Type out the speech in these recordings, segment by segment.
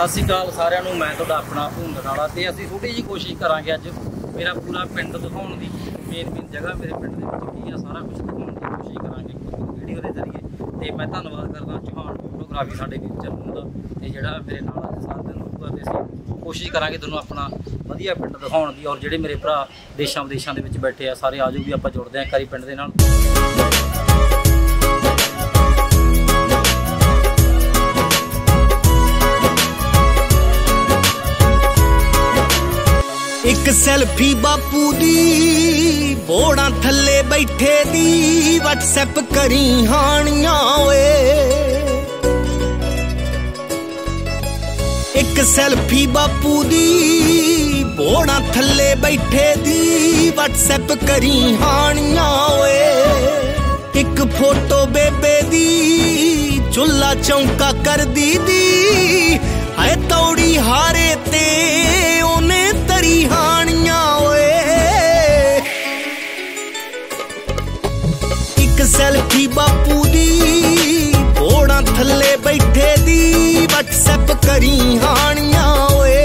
ਸਤਿ ਸ਼੍ਰੀ ਅਕਾਲ ਸਾਰਿਆਂ ਨੂੰ ਮੈਂ ਤੁਹਾਡਾ ਆਪਣਾ ਭੂੰਦ ਵਾਲਾ ਤੇ ਅਸੀਂ ਥੋੜੀ ਜੀ ਕੋਸ਼ਿਸ਼ ਕਰਾਂਗੇ ਅੱਜ ਮੇਰਾ ਪੂਰਾ ਪਿੰਡ ਦਿਖਾਉਣ ਦੀ ਮੇਨ ਮੇਨ ਜਗ੍ਹਾ ਮੇਰੇ ਪਿੰਡ ਦੇ ਵਿੱਚ ਕੀ ਆ, ਸਾਰਾ ਕੁਝ ਦਿਖਾਉਣ ਦੀ ਕੋਸ਼ਿਸ਼ ਕਰਾਂਗੇ ਵੀਡੀਓ ਦੇ ਜ਼ਰੀਏ। ਤੇ ਮੈਂ ਧੰਨਵਾਦ ਕਰਦਾ ਚੌਹਾਨ ਫੋਟੋਗ੍ਰਾਫੀ ਸਾਡੇ ਵੀਰ ਚੰਨੂ ਦਾ ਤੇ ਜਿਹੜਾ ਮੇਰੇ ਨਾਲ ਅੱਜ ਸਾਥ ਦਿਨ ਹੋਊਗਾ ਤੇ ਅਸੀਂ ਕੋਸ਼ਿਸ਼ ਕਰਾਂਗੇ ਤੁਹਾਨੂੰ ਆਪਣਾ ਵਧੀਆ ਪਿੰਡ ਦਿਖਾਉਣ ਦੀ ਔਰ ਜਿਹੜੇ ਮੇਰੇ ਭਰਾ ਦੇਸ਼ਾਂ ਵਿਦੇਸ਼ਾਂ ਦੇ ਵਿੱਚ ਬੈਠੇ ਆ, ਸਾਰੇ ਆਜੋ ਵੀ ਆਪਾਂ ਜੁੜਦੇ ਆ ਕਰੀ ਪਿੰਡ ਦੇ ਨਾਲ। ਇੱਕ ਸੈਲਫੀ ਬਾਪੂ ਦੀ, ਬੋੜਾਂ ਥੱਲੇ ਬੈਠੇ ਦੀ, WhatsApp ਕਰੀ ਹਾਣੀਆਂ ਓਏ। ਇੱਕ ਸੈਲਫੀ ਬਾਪੂ ਦੀ, ਬੋੜਾਂ ਥੱਲੇ ਬੈਠੇ ਦੀ, WhatsApp ਕਰੀ ਹਾਣੀਆਂ ਓਏ। ਇੱਕ ਫੋਟੋ ਬੇਬੇ ਦੀ ਚੁੱਲਾ ਚੌਂਕਾ ਕਰਦੀ ਦੀ ਸੈਲਫੀ ਬਾਪੂ ਦੀ ਬੋੜਾਂ ਥੱਲੇ ਬੈਠੇ ਦੀ, WhatsApp ਕਰੀ ਹਾਣੀਆਂ ਓਏ।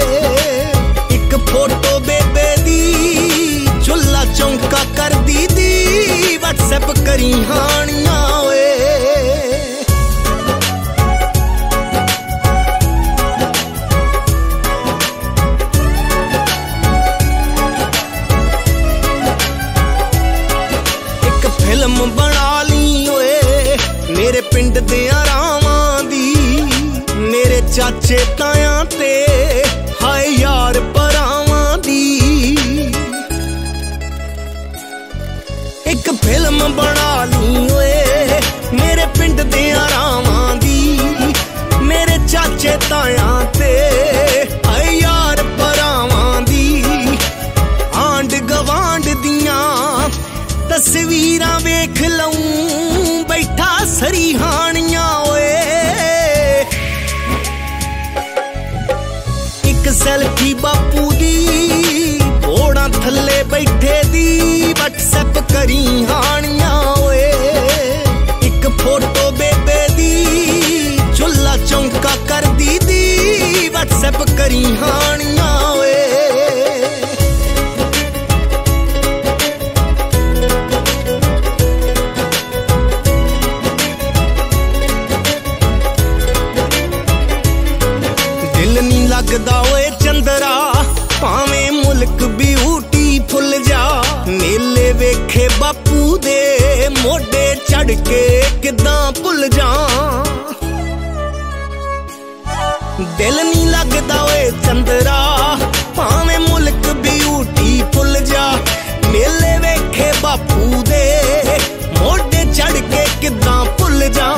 ਇੱਕ ਫੋਟੋ ਬੇਬੇ ਦੀ ਚੁੱਲਾ ਚੌਂਕਾ ਕਰਦੀ ਦੀ, WhatsApp ਕਰੀ ਹਾਣੀਆਂ ਓਏ। ਇੱਕ ਫਿਲਮ ਪਿੰਡ ਦੇ ਆਰਾਵਾਂ ਦੀ। ਮੇਰੇ ਚਾਚੇ ਤਾਇਆਂ ਤੇ ਹਾਏ ਯਾਰ ਪਰਾਵਾਂ ਦੀ। ਇੱਕ ਫਿਲਮ ਬਣਾ ਲਈ ਓਏ, ਮੇਰੇ ਪਿੰਡ ਦੇ ਆਰਾਵਾਂ ਦੀ। ਮੇਰੇ ਚਾਚੇ ਤਾਇਆਂ ਤੇ ਲੱਗਦਾ ਓਏ ਚੰਦਰਾ, ਭਾਵੇਂ ਮੁਲਕ ਬਿਊਟੀ ਫੁੱਲ ਜਾ। ਮੇਲੇ ਵੇਖੇ ਬਾਪੂ ਦੇ ਮੋਢੇ ਚੜ ਕੇ ਕਿਦਾਂ ਭੁੱਲ ਜਾ ਦਿਲ ਨਹੀਂ ਲੱਗਦਾ ਓਏ ਚੰਦਰਾ, ਭਾਵੇਂ ਮੁਲਕ ਬਿਊਟੀ ਫੁੱਲ ਜਾ। ਮੇਲੇ ਵੇਖੇ ਬਾਪੂ ਦੇ ਮੋਢੇ ਚੜ ਕੇ ਕਿਦਾਂ ਭੁੱਲ ਜਾ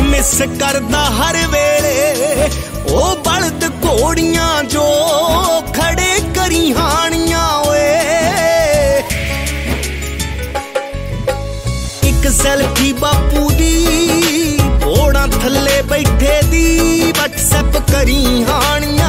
ਮਿਸ ਕਰਦਾ ਹਰ WhatsApp ਕਰੀ ਹਾਣੀਆਂ